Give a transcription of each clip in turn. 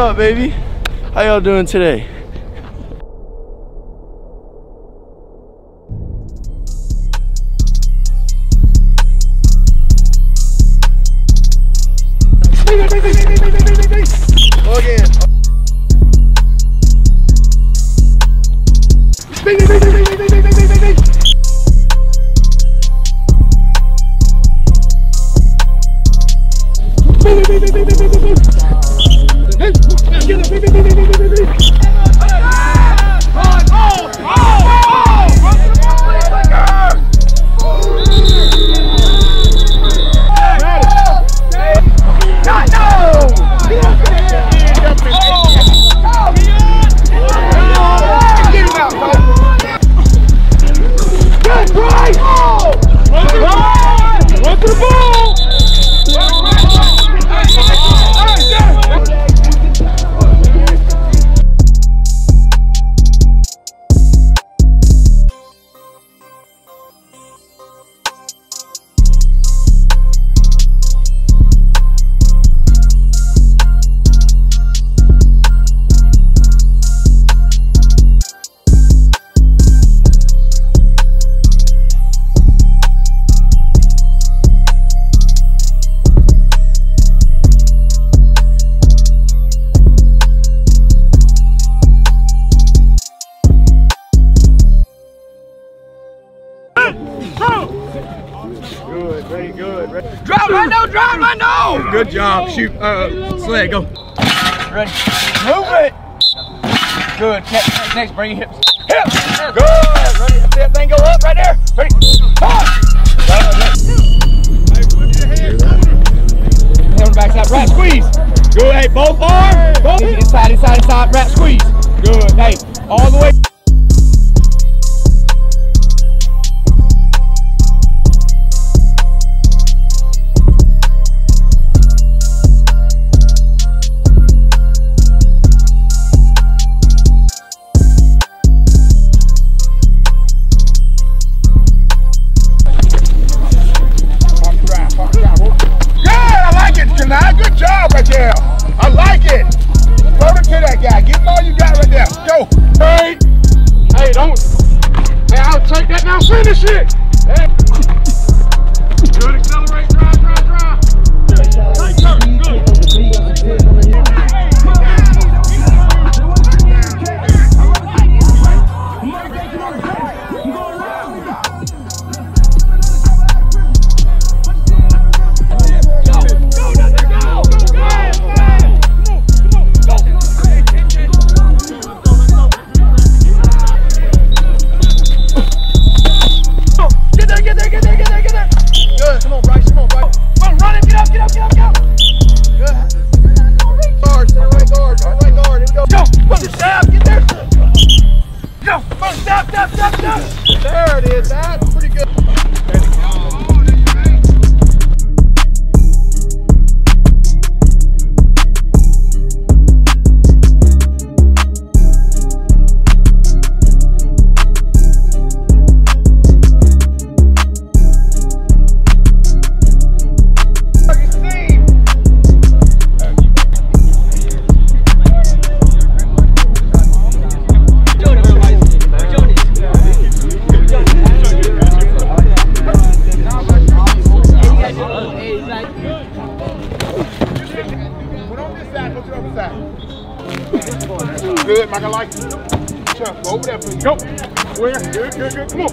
up, baby? How y'all doing today? Good, ready, good. Ready. Drop, Lando, drop, Lando! Good job, shoot, uh, sled, go. Ready, move it! Good, next, next, bring your hips. Hips! Good, ready, see that thing go up right there? Ready, on! Backside right, squeeze. Good, hey, both arms. Both. Inside, up, up, up. There it is. That's pretty good. Go. Where? Good, good, good. Come on.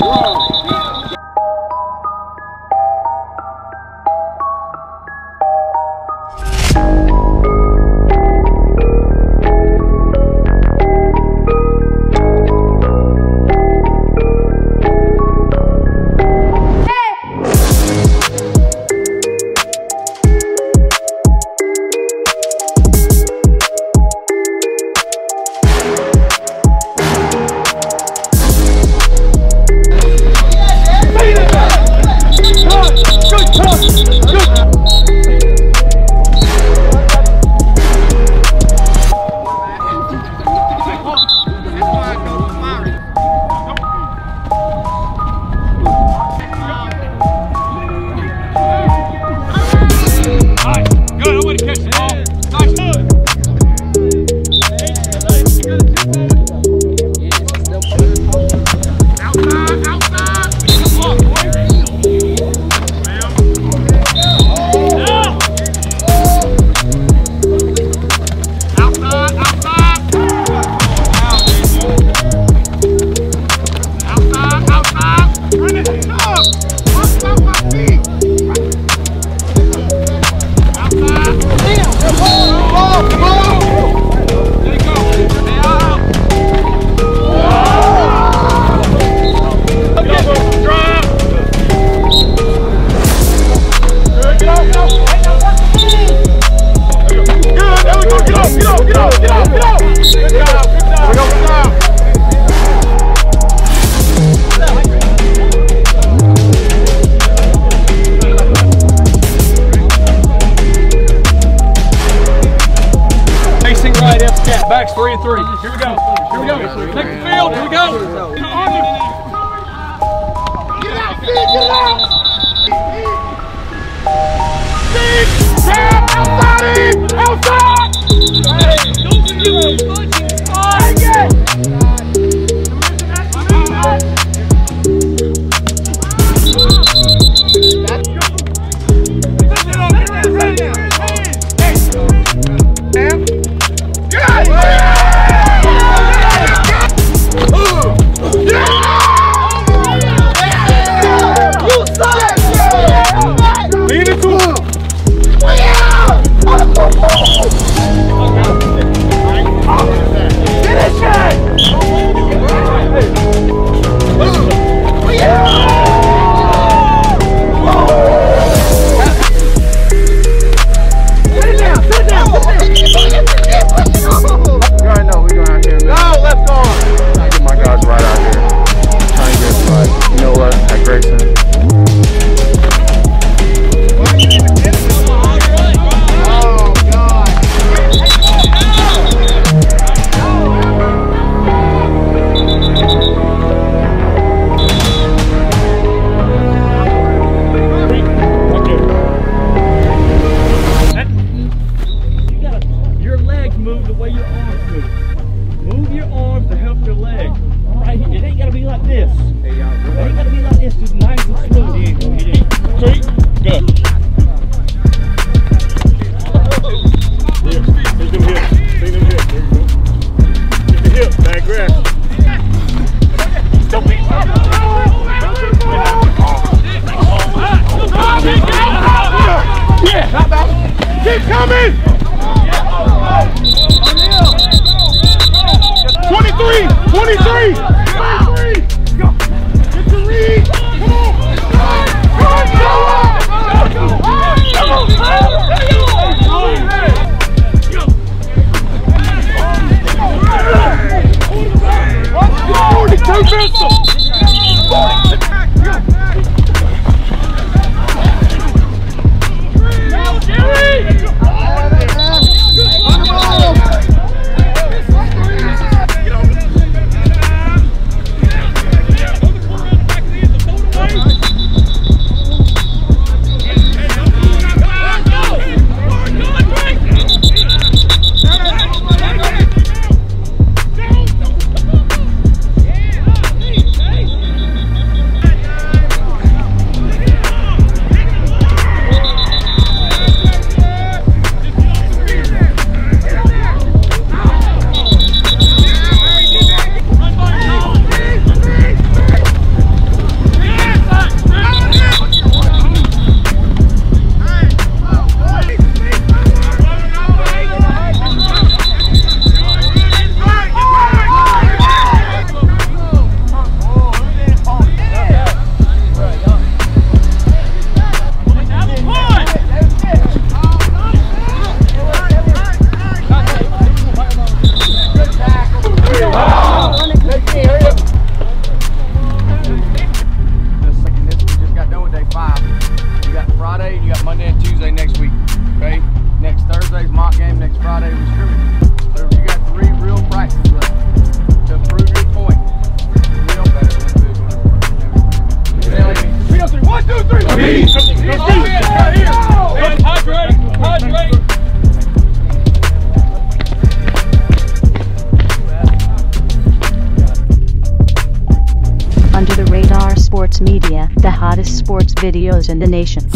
Uau! Get out, get out, get out! Good job, good job! you. быстрее. Sports videos in the nation.